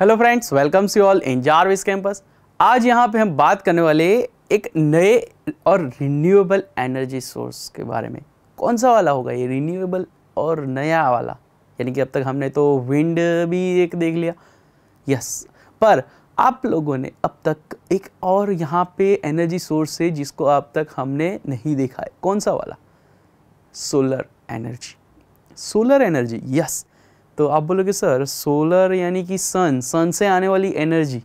Hello friends welcome you all in Jarvis campus आज यहाँ पे हम बात करने वाले एक नए और रिन्यूएबल एनर्जी सोर्स के बारे में। कौन सा वाला होगा ये रिन्यूएबल और नया वाला? यानी कि अब तक हमने तो विंड भी एक देख लिया। यस पर आप लोगों ने अब तक एक और यहाँ पे एनर्जी सोर्स है जिसको अब तक हमने नहीं देखा है। कौन सा वाला? Solar energy solar energy yes तो आप बोलोगे, सर सोलर यानी कि सन सन से आने वाली एनर्जी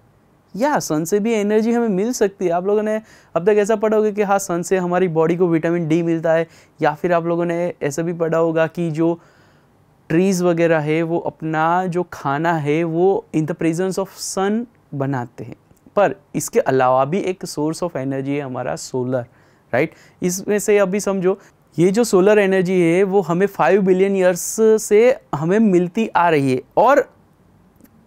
या सन से भी एनर्जी हमें मिल सकती है। आप लोगों ने अब तक ऐसा पढ़ा होगा कि हाँ सन से हमारी बॉडी को विटामिन डी मिलता है। या फिर आप लोगों ने ऐसा भी पढ़ा होगा कि जो ट्रीज़ वगैरह है, वो अपना जो खाना है, वो in the presence of sun बनाते हैं। पर इसके अलावा भी एक सोर्स ऑफ़ एनर्जी है हमारा सोलर राइट इसमें से अभी समझो ये जो सोलर एनर्जी है, वो हमें फाइव बिलियन ईयर्स से हमें मिलती आ रही है और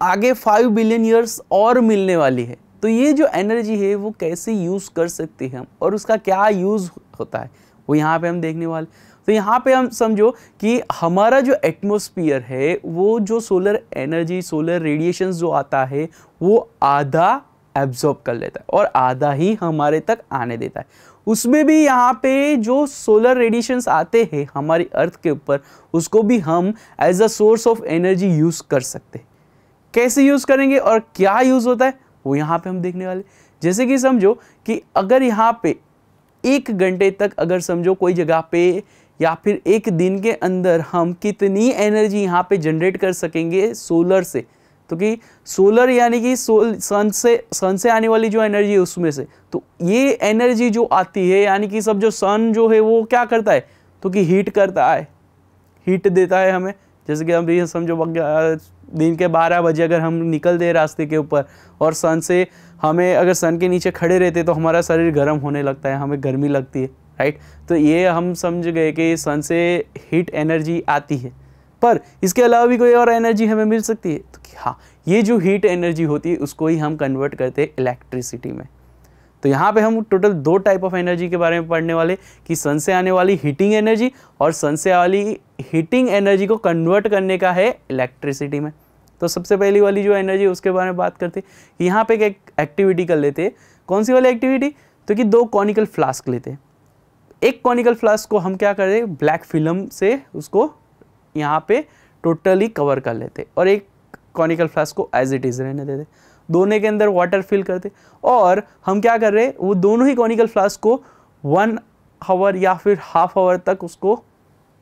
आगे फाइव बिलियन ईयर्स और मिलने वाली है। तो ये जो एनर्जी है, वो कैसे यूज़ कर सकते हैं हम और उसका क्या यूज़ होता है, वो यहाँ पे हम देखने वाले। तो यहाँ पे हम समझो कि हमारा जो एटमोस्फियर है, वो जो सोलर एनर्जी सोलर रेडिएशन जो आता है, वो आधा एब्जॉर्ब कर लेता है और आधा ही हमारे तक आने देता है। उसमें भी यहाँ पे जो सोलर रेडिएशंस आते हैं हमारी अर्थ के ऊपर, उसको भी हम as a source of energy use कर सकते हैं। कैसे यूज़ करेंगे और क्या यूज़ होता है, वो यहाँ पे हम देखने वाले जैसे कि समझो कि अगर यहाँ पे एक घंटे तक अगर समझो कोई जगह पे या फिर एक दिन के अंदर हम कितनी एनर्जी यहाँ पे जनरेट कर सकेंगे सोलर से तो कि सोलर यानी कि सोल सन से सन से आने वाली जो एनर्जी है उसमें से। तो ये एनर्जी जो आती है, यानी कि सब जो सन जो है वो क्या करता है? तो कि हीट करता है। हीट देता है हमें। जैसे कि हम ये समझो दिन के बारह बजे अगर हम निकल दे रास्ते के ऊपर और सन से हमें, अगर सन के नीचे खड़े रहते तो हमारा शरीर गर्म होने लगता है, हमें गर्मी लगती है राइट तो ये हम समझ गए कि सन से हीट एनर्जी आती है। पर इसके अलावा भी कोई और एनर्जी हमें मिल सकती है? तो हाँ ये जो हीट एनर्जी होती है, उसको ही हम कन्वर्ट करते हैं इलेक्ट्रिसिटी में। तो यहाँ पे हम टोटल दो टाइप ऑफ़ एनर्जी के बारे में पढ़ने वाले कि सन से आने वाली हीटिंग एनर्जी और सन से वाली हीटिंग एनर्जी को कन्वर्ट करने का है इलेक्ट्रिसिटी में। तो सबसे पहली वाली जो एनर्जी उसके बारे में बात करते यहाँ पे एक एक्टिविटी कर लेते कौन सी वाली एक्टिविटी तो कि दो कॉनिकल फ्लास्क लेते हैं। एक कॉनिकल फ्लास्क को हम क्या करें ब्लैक फ़िल्म से उसको यहाँ पे टोटली कवर कर लेते और एक कॉनिकल फ्लास्क को एज इट इज़ रहने देते। दोनों के अंदर वाटर फिल करते और हम क्या कर रहे हैं? वो दोनों ही कॉनिकल फ्लास्क को वन आवर या फिर हाफ़ आवर तक उसको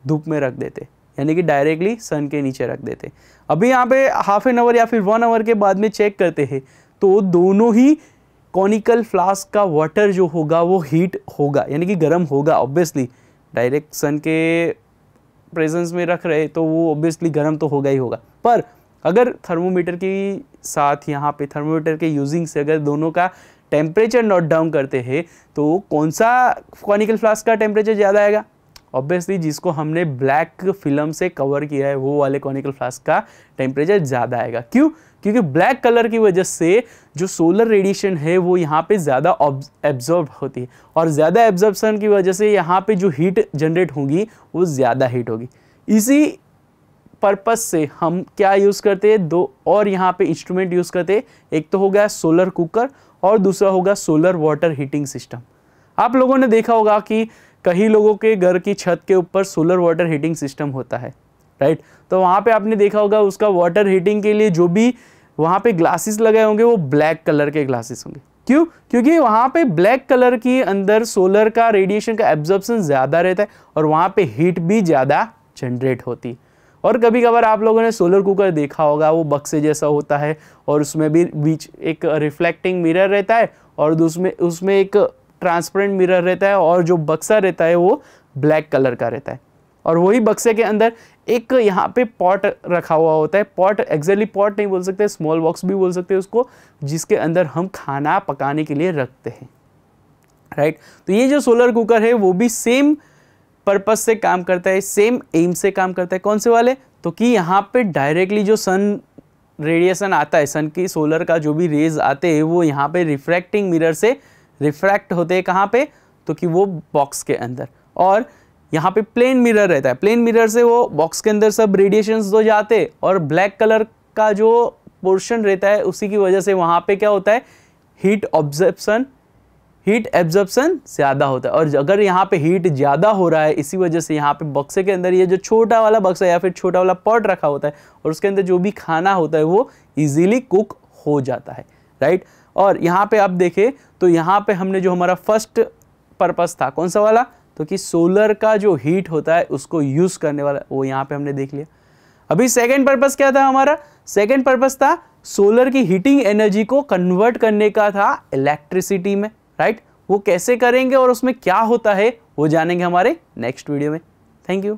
धूप में रख देते, यानी कि डायरेक्टली सन के नीचे रख देते। अभी यहाँ पे हाफ़ एन आवर या फिर वन आवर के बाद में चेक करते हैं तो दोनों ही कॉनिकल फ्लास्क का वाटर जो होगा, वो हीट होगा, यानी कि गर्म होगा ऑब्वियसली डायरेक्ट सन के प्रेजेंस में रख रहे तो वो ऑब्वियसली गर्म तो होगा ही होगा। पर अगर थर्मोमीटर के साथ यहाँ पे थर्मोमीटर के यूजिंग से अगर दोनों का टेम्परेचर नोट डाउन करते हैं तो कौन सा कॉनिकल फ्लास्क का टेम्परेचर ज़्यादा आएगा? ऑब्वियसली जिसको हमने ब्लैक फ़िल्म से कवर किया है, वो वाले कॉनिकल फ्लास्क का टेम्परेचर ज़्यादा आएगा। क्यों? क्योंकि ब्लैक कलर की वजह से जो सोलर रेडिएशन है, वो यहाँ पे ज़्यादा एब्जॉर्ब होती है। और ज़्यादा एब्जॉर्बन की वजह से यहाँ पे जो हीट जनरेट होगी, वो ज़्यादा हीट होगी। इसी पर्पस से हम क्या यूज़ करते हैं? दो और यहाँ पे इंस्ट्रूमेंट यूज़ करते हैं। एक तो हो गया सोलर कुकर और दूसरा होगा सोलर वाटर हीटिंग सिस्टम आप लोगों ने देखा होगा कि कई लोगों के घर की छत के ऊपर सोलर वाटर हीटिंग सिस्टम होता है राइट तो वहाँ पे आपने देखा होगा उसका वाटर हीटिंग के लिए जो भी वहाँ पे ग्लासेस लगाए होंगे, वो ब्लैक कलर के ग्लासेस होंगे। क्यों? क्योंकि वहाँ पे ब्लैक कलर के अंदर सोलर का रेडिएशन का एब्जॉर्प्शन ज़्यादा रहता है और वहाँ पे हीट भी ज़्यादा जनरेट होती। है और कभी कभार आप लोगों ने सोलर कुकर देखा होगा, वो बक्से जैसा होता है और उसमें भी बीच एक रिफ्लेक्टिंग मिरर रहता है और उसमें उसमें एक ट्रांसपेरेंट मिरर रहता है और जो बक्सा रहता है वो ब्लैक कलर का रहता है। और वही बक्से के अंदर एक यहाँ पे पॉट रखा हुआ होता है। पॉट एग्जैक्टली पॉट नहीं बोल सकते स्मॉल बॉक्स भी बोल सकते हैं उसको, जिसके अंदर हम खाना पकाने के लिए रखते हैं। राइट तो ये जो सोलर कुकर है, वो भी सेम पर्पस से काम करता है सेम एम से काम करता है। कौन से वाले? तो कि यहाँ पे डायरेक्टली जो सन रेडिएशन आता है सन की सोलर का जो भी रेज आते हैं, वो यहाँ पे रिफ्रैक्टिंग मिरर से रिफ्रैक्ट होते हैं कहाँ पे? तो कि वो बॉक्स के अंदर। और यहाँ पे प्लेन मिरर रहता है। प्लेन मिरर से वो बॉक्स के अंदर सब रेडिएशन तो जाते और ब्लैक कलर का जो पोर्शन रहता है, उसी की वजह से वहाँ पे क्या होता है? हीट ऑब्जर्प्शन हीट एब्जॉर्प्शन ज़्यादा होता है। और अगर यहाँ पे हीट ज़्यादा हो रहा है, इसी वजह से यहाँ पे बक्से के अंदर ये जो छोटा वाला बक्सा या फिर छोटा वाला पॉट रखा होता है और उसके अंदर जो भी खाना होता है, वो इजीली कुक हो जाता है राइट और यहाँ पे आप देखें तो यहाँ पे हमने जो हमारा फ़र्स्ट पर्पस था, कौन सा वाला? तो कि सोलर का जो हीट होता है, उसको यूज़ करने वाला, वो यहाँ पे हमने देख लिया। अभी सेकेंड पर्पज़ क्या था हमारा? सेकेंड पर्पज़ था सोलर की हीटिंग एनर्जी को कन्वर्ट करने का था इलेक्ट्रिसिटी में राइट वो कैसे करेंगे और उसमें क्या होता है, वो जानेंगे हमारे नेक्स्ट वीडियो में। Thank you